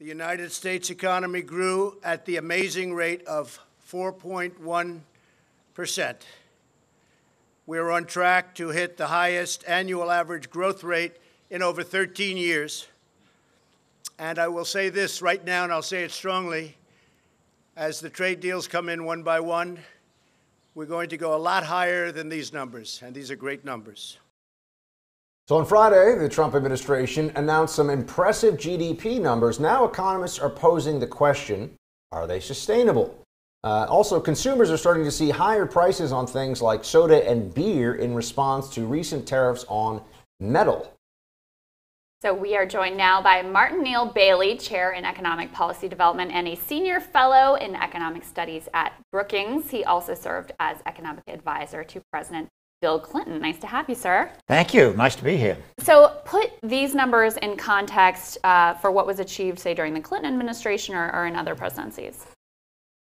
The United States economy grew at the amazing rate of 4.1%. We're on track to hit the highest annual average growth rate in over 13 years. And I will say this right now, and I'll say it strongly as the trade deals come in one by one, we're going to go a lot higher than these numbers, and these are great numbers. So on Friday, the Trump administration announced some impressive GDP numbers. Now economists are posing the question, are they sustainable? Uh, also, consumers are starting to see higher prices on things like soda and beer in response to recent tariffs on metal. So we are joined now by Martin Neil Baily, Chair in Economic Policy Development and a Senior Fellow in Economic Studies at Brookings. He also served as Economic Advisor to President Bill Clinton. Nice to have you, sir. Thank you. Nice to be here. So, put these numbers in context uh, for what was achieved, say, during the Clinton administration or, or in other presidencies.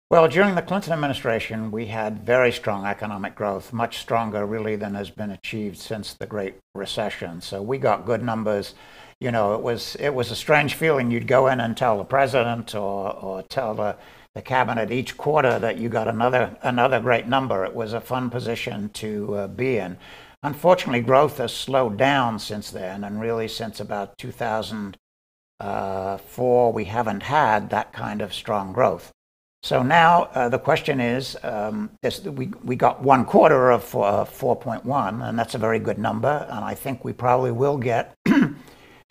Well, during the Clinton administration, we had very strong economic growth, much stronger, really, than has been achieved since the Great Recession. So we got good numbers. You know, it was it was a strange feeling. You'd go in and tell the president or, or tell the the cabinet each quarter that you got another another great number. It was a fun position to uh, be in. Unfortunately, growth has slowed down since then, and really since about 2004, we haven't had that kind of strong growth. So now uh, the question is, um, this, we, we got one quarter of uh, 4.1, and that's a very good number, and I think we probably will get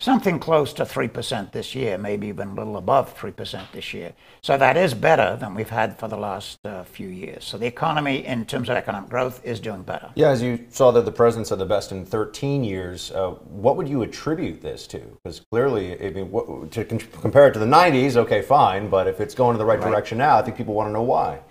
something close to 3% this year, maybe even a little above 3% this year. So that is better than we've had for the last uh, few years. So the economy, in terms of economic growth, is doing better. Yeah, as you saw that the presidents are the best in 13 years, uh, what would you attribute this to? Because clearly, I mean, what, to compare it to the 90s, okay, fine, but if it's going in the right, right. direction now, I think people want to know why.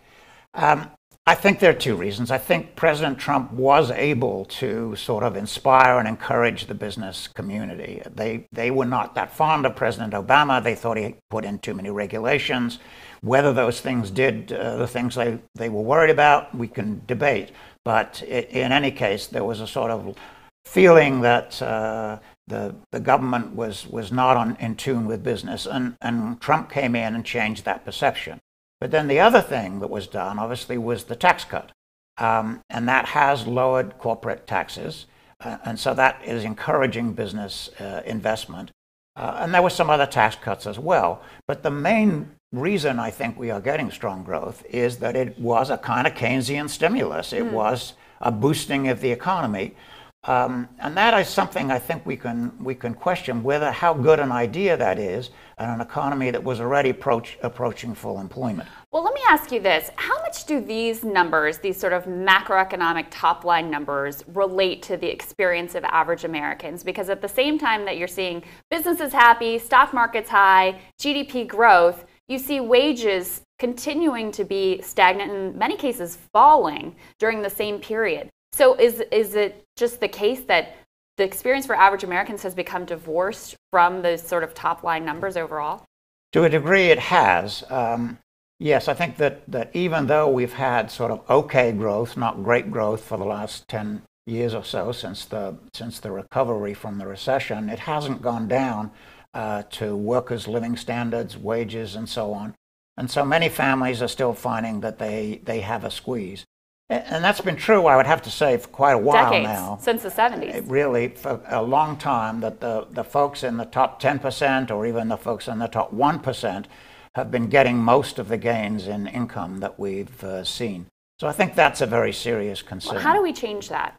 Um, I think there are two reasons. I think President Trump was able to sort of inspire and encourage the business community. They, they were not that fond of President Obama. They thought he put in too many regulations. Whether those things did uh, the things they, they were worried about, we can debate. But it, in any case, there was a sort of feeling that uh, the, the government was, was not on, in tune with business. And, and Trump came in and changed that perception. But then the other thing that was done, obviously, was the tax cut. Um, and that has lowered corporate taxes. Uh, and so that is encouraging business uh, investment. Uh, and there were some other tax cuts as well. But the main reason I think we are getting strong growth is that it was a kind of Keynesian stimulus. It mm. was a boosting of the economy. Um, and that is something I think we can we can question whether how good an idea that is in an economy that was already approach, approaching full employment. Well, let me ask you this: How much do these numbers, these sort of macroeconomic top line numbers, relate to the experience of average Americans? Because at the same time that you're seeing businesses happy, stock markets high, GDP growth, you see wages continuing to be stagnant, in many cases falling during the same period. So is is it just the case that the experience for average Americans has become divorced from those sort of top line numbers overall? To a degree, it has. Um, yes, I think that, that even though we've had sort of okay growth, not great growth for the last 10 years or so since the, since the recovery from the recession, it hasn't gone down uh, to workers' living standards, wages, and so on. And so many families are still finding that they, they have a squeeze. And that's been true, I would have to say, for quite a while Decades, now. Since the 70s. Really, for a long time, that the, the folks in the top 10% or even the folks in the top 1% have been getting most of the gains in income that we've uh, seen. So I think that's a very serious concern. Well, how do we change that?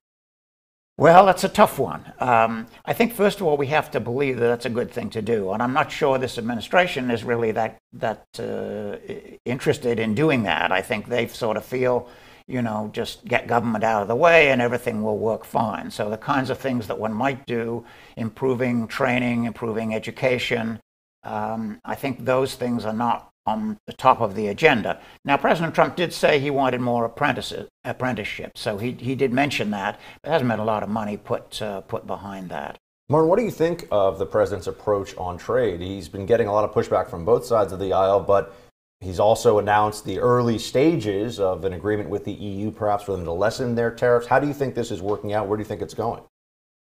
Well, that's a tough one. Um, I think, first of all, we have to believe that that's a good thing to do. And I'm not sure this administration is really that, that uh, interested in doing that. I think they sort of feel you know, just get government out of the way and everything will work fine. So the kinds of things that one might do, improving training, improving education, um, I think those things are not on the top of the agenda. Now, President Trump did say he wanted more apprenticeships, so he, he did mention that. There hasn't been a lot of money put, uh, put behind that. Martin, what do you think of the president's approach on trade? He's been getting a lot of pushback from both sides of the aisle, but He's also announced the early stages of an agreement with the EU, perhaps for them to lessen their tariffs. How do you think this is working out? Where do you think it's going?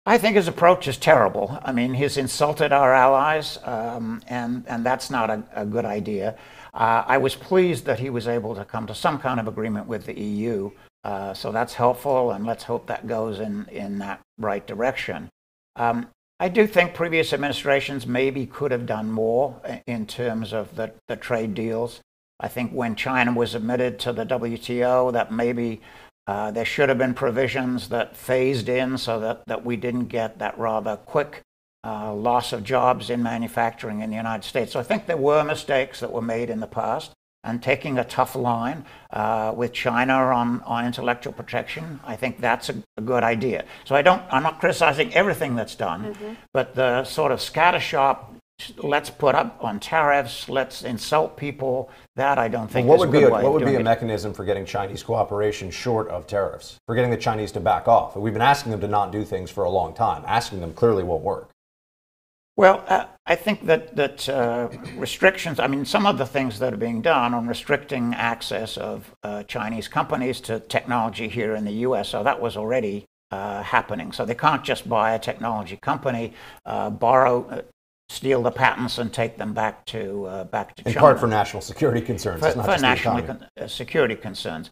I think his approach is terrible. I mean, he's insulted our allies, um, and, and that's not a, a good idea. Uh, I was pleased that he was able to come to some kind of agreement with the EU, uh, so that's helpful, and let's hope that goes in, in that right direction. Um, I do think previous administrations maybe could have done more in terms of the, the trade deals. I think when China was admitted to the WTO, that maybe uh, there should have been provisions that phased in so that, that we didn't get that rather quick uh, loss of jobs in manufacturing in the United States. So I think there were mistakes that were made in the past. And taking a tough line uh, with China on, on intellectual protection, I think that's a, a, good idea. So I don't, I'm not criticizing everything that's done, mm-hmm. but the sort of scattershot let's put up on tariffs, let's insult people. That I don't think well, what would be a, what would be a it. mechanism for getting Chinese cooperation short of tariffs, for getting the Chinese to back off? We've been asking them to not do things for a long time. Asking them clearly won't work. Well, uh, I think that that uh, restrictions. I mean, some of the things that are being done on restricting access of uh, Chinese companies to technology here in the U.S. So that was already uh, happening. So they can't just buy a technology company, uh, borrow uh, steal the patents and take them back to uh, back to in China. part for national security concerns, for, for national con- security concerns.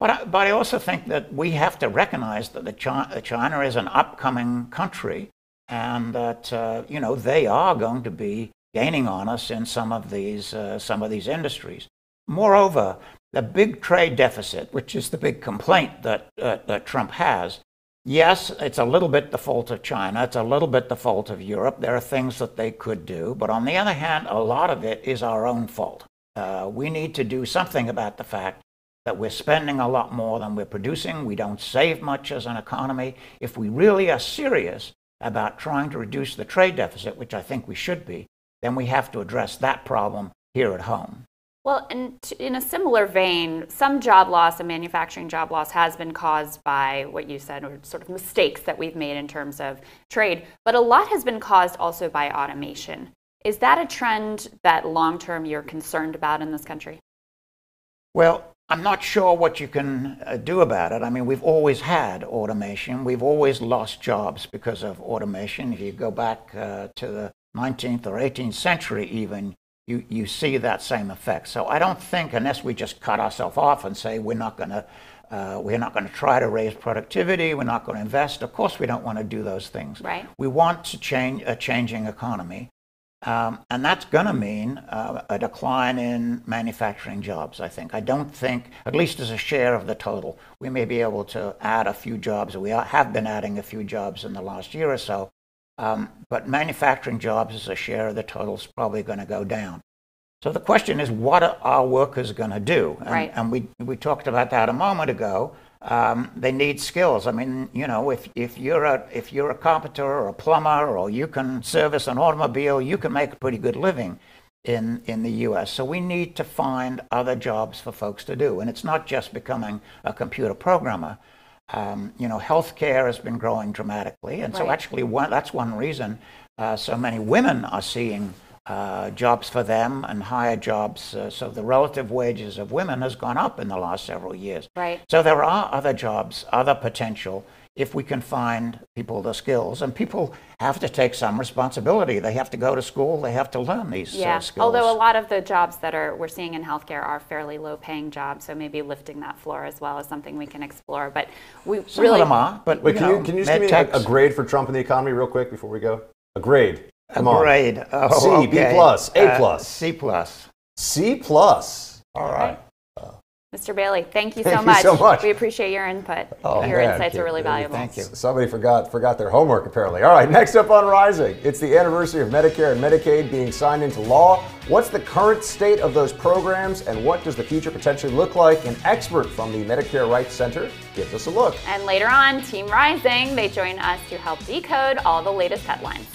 But I, but I also think that we have to recognize that the China, China is an upcoming country, and that uh, you know they are going to be gaining on us in some of these uh, some of these industries. Moreover, the big trade deficit, which is the big complaint that uh, that Trump has, Yes, it's a little bit the fault of China. It's a little bit the fault of Europe. There are things that they could do. But on the other hand, a lot of it is our own fault. Uh, we need to do something about the fact that we're spending a lot more than we're producing. We don't save much as an economy. If we really are serious about trying to reduce the trade deficit, which I think we should be, then we have to address that problem here at home. Well, and in a similar vein, some job loss and manufacturing job loss has been caused by what you said, or sort of mistakes that we've made in terms of trade, but a lot has been caused also by automation. Is that a trend that long term you're concerned about in this country? Well, I'm not sure what you can uh, do about it. I mean, we've always had automation. We've always lost jobs because of automation. If you go back uh, to the 19th or 18th century, even, you, you see that same effect. So I don't think, unless we just cut ourselves off and say we're not going to uh, we're not going to try to raise productivity. We're not going to invest. Of course, we don't want to do those things. Right. We want to change a changing economy, and that's going to mean uh, a decline in manufacturing jobs. I think. I don't think, at least as a share of the total, we may be able to add a few jobs. We are, have been adding a few jobs in the last year or so, um, but manufacturing jobs as a share of the total is probably going to go down. So the question is, what are our workers going to do? And, right. and we, we talked about that a moment ago. Um, they need skills. I mean, you know, if, if, you're a, if you're a carpenter or a plumber or you can service an automobile, you can make a pretty good living in, in the U.S. So we need to find other jobs for folks to do. And it's not just becoming a computer programmer. Um, you know, healthcare has been growing dramatically, and right. so actually, one, that's one reason uh, so many women are seeing uh, jobs for them and higher jobs. Uh, so the relative wages of women has gone up in the last several years. Right. So there are other jobs, other potential if we can find people the skills. And people have to take some responsibility. They have to go to school. They have to learn these uh, yeah. uh, skills. Although a lot of the jobs that are we're seeing in healthcare are fairly low-paying jobs, so maybe lifting that floor as well is something we can explore. But we some really of them are. But Wait, you can, know, you, can you just give me a, a grade for Trump and the economy real quick before we go? A grade. Come a grade. Oh, C, okay. B plus, A uh, plus, C plus. C plus. All right. Mr. Baily, thank you, so thank so, you much. so much. We appreciate your input. Oh, your man. insights are really valuable. Thank you. Somebody forgot forgot their homework apparently. All right, next up on Rising, it's the anniversary of Medicare and Medicaid being signed into law. What's the current state of those programs, and what does the future potentially look like? An expert from the Medicare Rights Center gives us a look. And later on, Team Rising, they join us to help decode all the latest headlines.